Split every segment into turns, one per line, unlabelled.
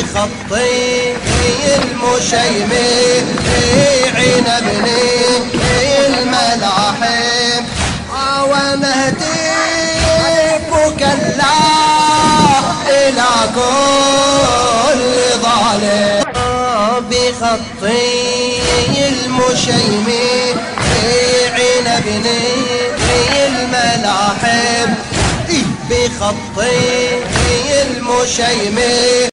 بخطي المشيمي عين بني الملاحم ونهدي كلا إلى كل ظالم بخطي المشيمي عين بني الملاحم بخطي المشيمي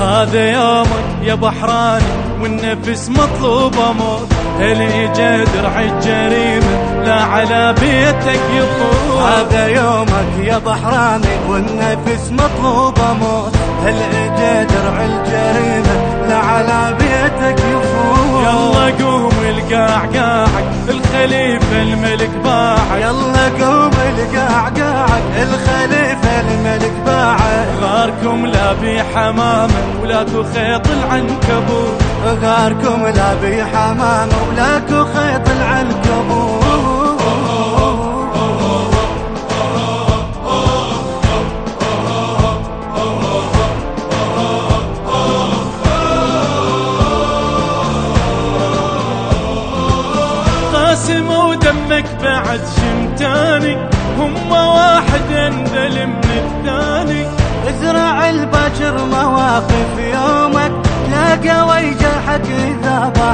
هذا يومك يا بحراني والنفس مطلوبة موت. هل اجى درع الجريمة؟ لا على بيتك يفوت
هذا يومك يا بحراني والنفس مطلوبة موت. هل اجى درع الجريمة؟ على بيتك يفوت
يلا قوم القاع قاعك الخليفة الملك باعك.
يلا قوم القاع قاعك الخليفة الملك باعك.
غاركم لا بحمامة ولا خيط العنكبوت.
غاركم لا بحمامة ولا خيط العنكبوت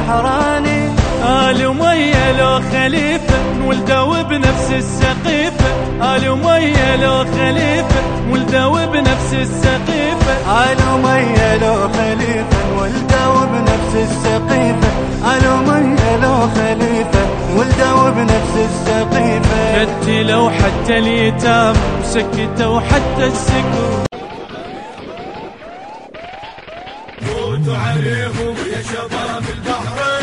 بحراني
آل أمية لو خليفة ولدوا بنفس السقيفة. آل أمية لو خليفة ولدوا بنفس السقيفة.
آل أمية لو خليفة ولدوا بنفس السقيفة. آل أمية لو خليفة ولدوا بنفس السقيفة.
قتلوا حتى اليتام وسكتوا حتى السكوت
عليهم يا شباب البحرين.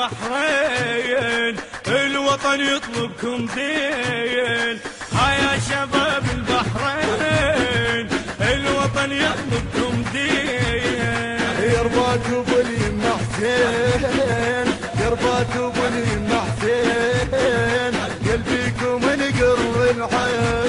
البحرين
الوطن يطلبكم دين. يا شباب البحرين الوطن يطلبكم دين.
يرباك باليمة حسين يرباك باليمة حسين. قلبيكم نقر العين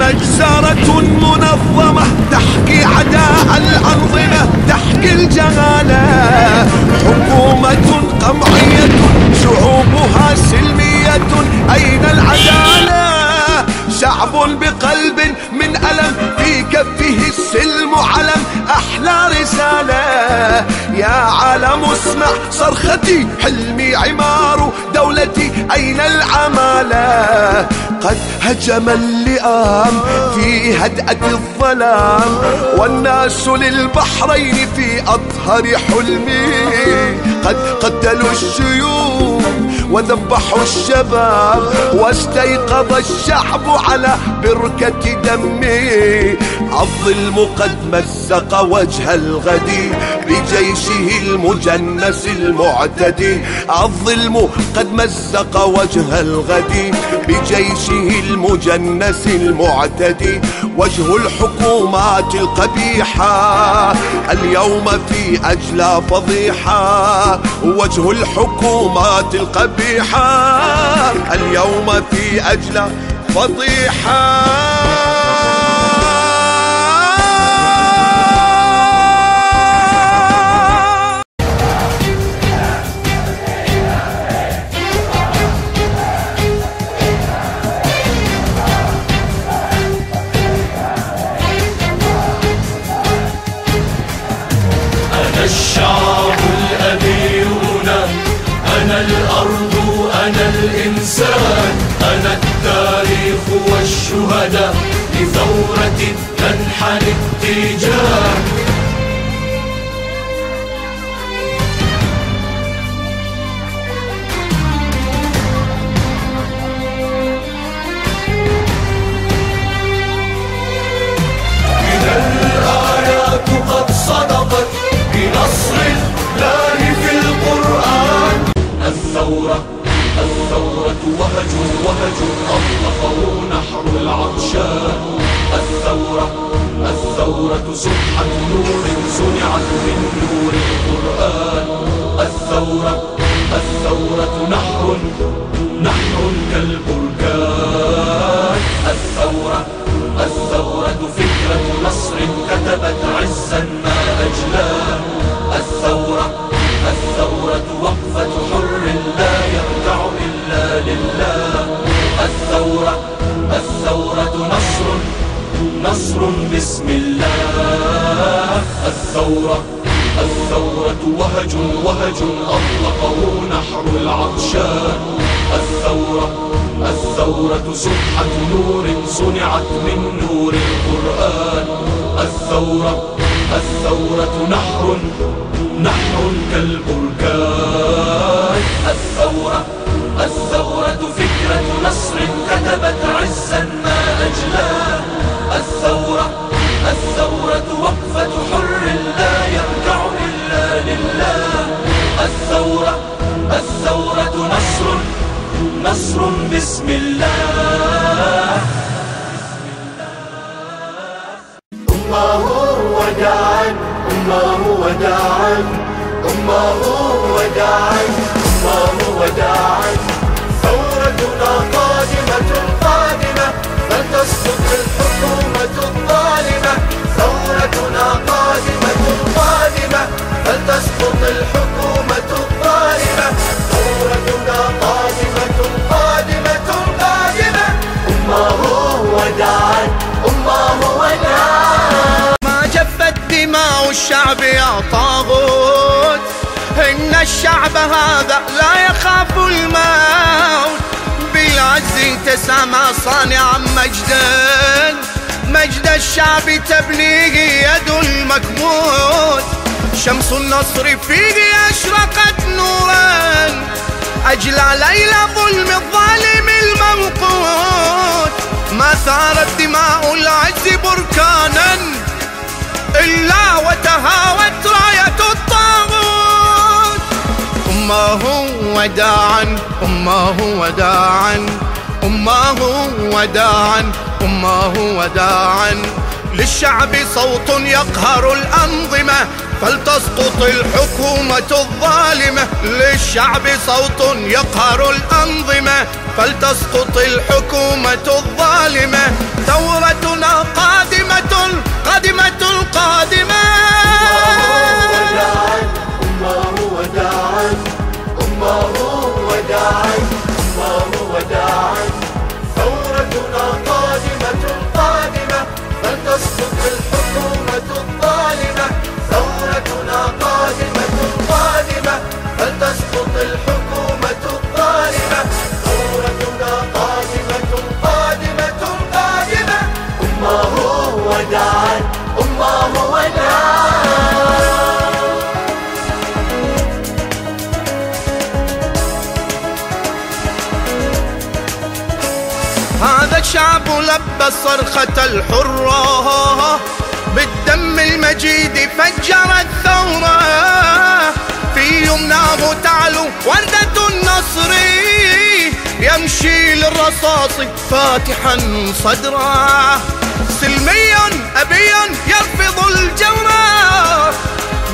مجزرة منظمة تحكي عداء الأنظمة تحكي الجهالة حكومة قمعية شعوبها سلمية. أين العدالة؟ شعب بقلب من ألم في كفه السلم علم. أحلى رسالة يا عالم اسمع صرختي دولتي أين العمالة قد هجم اللئام في هدأة الظلام والناس للبحرين في أطهر حلمي قد قتلوا الشيوخ وذبحوا الشباب واستيقظ الشعب على بركة دمي الظلم قد مزق وجه الغد بجيشه المجنس المعتدي الظلم قد مزق وجه الغد بجيشه المجنس المعتدي وجه الحكومات القبيحة اليوم في أجلى فضيحة. وجه الحكومات القبيحة اليوم في أجلى فضيحة.
وهج أطلقه نحر العطشان. الثورة الثورة سبحة نور صنعت من نصر بسم الله. الثورة الثورة وهج وهج أطلقه نحر العطشان الثورة الثورة سبحة نور صنعت من نور القرآن. الثورة الثورة نحر نحر كالبركان.
وداعا أمه وداعا أمه وداعا ثورتنا قادمة قادمة. فلتسقط الحكومة الظالمة. ثورتنا قادمة قادمة. فلتسقط الحكومة الظالمة.
الشعب يا طاغوت. إن الشعب هذا لا يخاف الموت. بالعز تسامى صانعا مجدا مجد الشعب تبنيه يد المكبوت شمس النصر فيه أشرقت نورا. أجلى ليلى ظلم الظالم الموقوت. ما ثارت دماء العز بركانا. إلا وتهاوت راية الطاغوت. أمه وداعا أمه وداعا أمه وداعا أمه وداعا للشعب صوت يقهر الأنظمة فلتسقط الحكومة الظالمة. للشعب صوت يقهر الأنظمة فلتسقط الحكومة الظالمة. ثورتنا قادمة قادمة قادمة الحرة بالدم المجيد فجر الثورة. في يمناه تعلو وردة النصر. يمشي للرصاص فاتحا صدره سلمي أبي يرفض الجورة.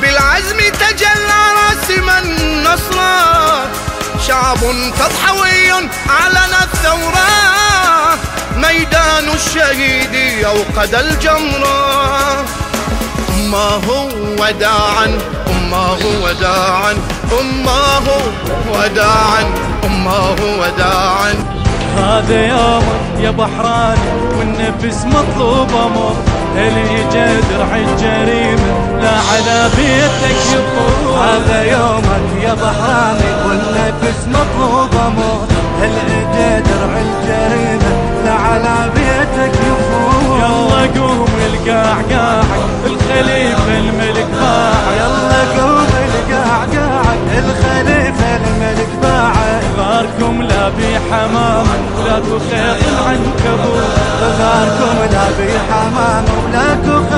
بالعزم تجلى راسما نصرا. شعب تضحوي أعلن الثورة. ميدان الشهيد أوقد الجمرة أمه وداعا أمه وداعا أمه وداعا أمه وداعا
هذا يومك يا بحراني والنفس مطلوبة موت اللي درع الجريمة لا على بيتك يفوت
هذا يومك يا بحراني والنفس مطلوبة موت
قاعك الخليفة الملك باعك
يلا قوم القاع قاعد الخليفة الملك باعد
غاركم لا بحمام ولا تخيط العنكبوت
غاركم لا بحمام ولا تخيط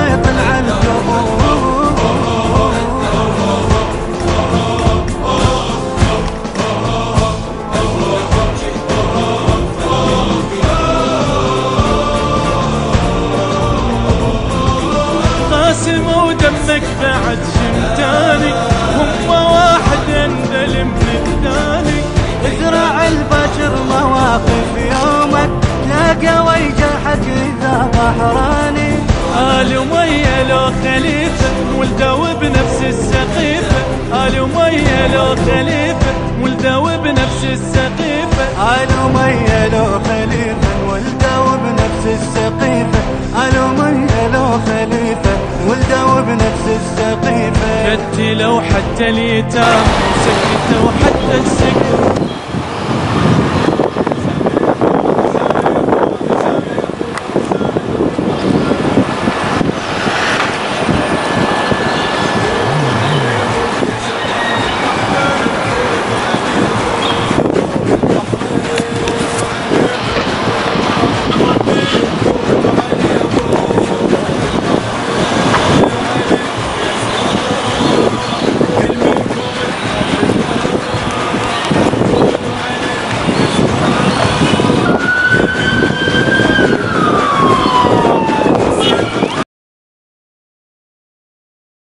آل أمية لو خليفة ولدوا بنفس السقيفة آل أمية لو خليفة ولدوا بنفس السقيفة
آل أمية لو خليفة ولدوا بنفس السقيفة آل أمية لو خليفة ولدوا بنفس السقيفة
قتلوا حتى اليتام سكتوا حتى السكيفة